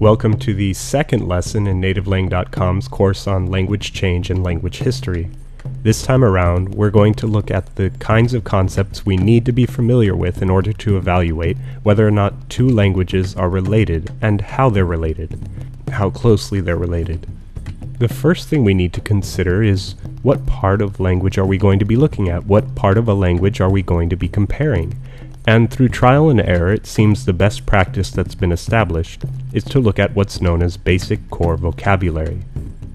Welcome to the second lesson in nativlang.com's course on language change and language history. This time around, we're going to look at the kinds of concepts we need to be familiar with in order to evaluate whether or not two languages are related and how they're related, how closely they're related. The first thing we need to consider is what part of language are we going to be looking at? What part of a language are we going to be comparing? And through trial and error, it seems the best practice that's been established is to look at what's known as basic core vocabulary.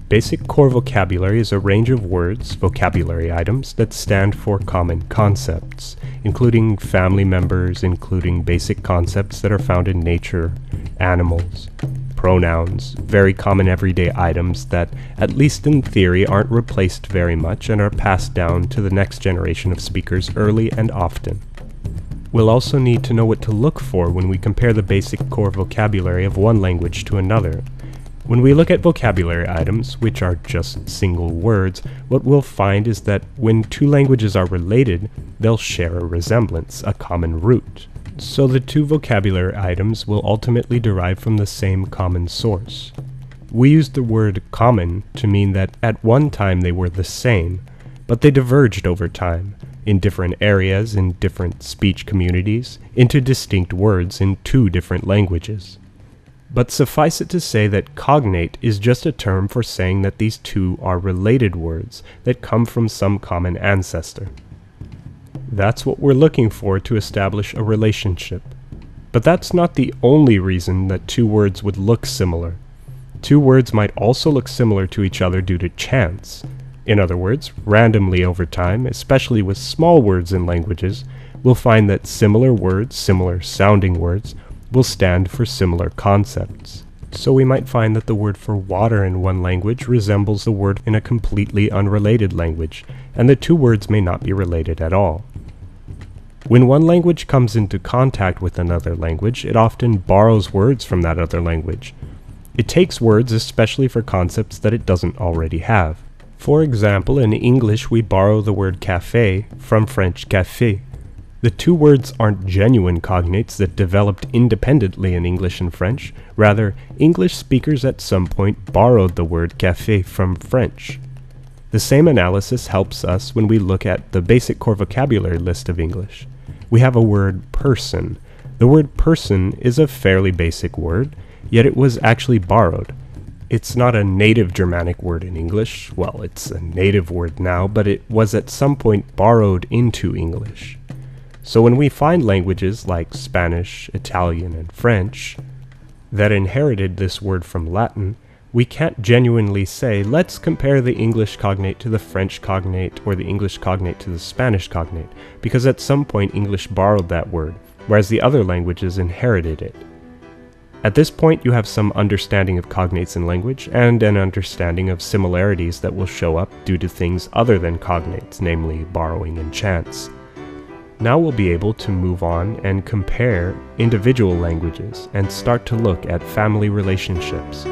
Basic core vocabulary is a range of words, vocabulary items, that stand for common concepts, including family members, including basic concepts that are found in nature, animals, pronouns, very common everyday items that, at least in theory, aren't replaced very much and are passed down to the next generation of speakers early and often. We'll also need to know what to look for when we compare the basic core vocabulary of one language to another. When we look at vocabulary items, which are just single words, what we'll find is that when two languages are related, they'll share a resemblance, a common root. So the two vocabulary items will ultimately derive from the same common source. We use the word common to mean that at one time they were the same, but they diverged over time, in different areas, in different speech communities, into distinct words in two different languages. But suffice it to say that cognate is just a term for saying that these two are related words that come from some common ancestor. That's what we're looking for to establish a relationship. But that's not the only reason that two words would look similar. Two words might also look similar to each other due to chance, in other words, randomly over time, especially with small words in languages, we'll find that similar words, similar sounding words, will stand for similar concepts. So we might find that the word for water in one language resembles the word in a completely unrelated language, and the two words may not be related at all. When one language comes into contact with another language, it often borrows words from that other language. It takes words especially for concepts that it doesn't already have. For example, in English we borrow the word café from French café. The two words aren't genuine cognates that developed independently in English and French. Rather, English speakers at some point borrowed the word café from French. The same analysis helps us when we look at the basic core vocabulary list of English. We have a word person. The word person is a fairly basic word, yet it was actually borrowed. It's not a native Germanic word in English. Well, it's a native word now, but it was at some point borrowed into English. So when we find languages like Spanish, Italian, and French that inherited this word from Latin, we can't genuinely say, let's compare the English cognate to the French cognate or the English cognate to the Spanish cognate, because at some point English borrowed that word, whereas the other languages inherited it. At this point, you have some understanding of cognates in language, and an understanding of similarities that will show up due to things other than cognates, namely borrowing and chance. Now we'll be able to move on and compare individual languages and start to look at family relationships.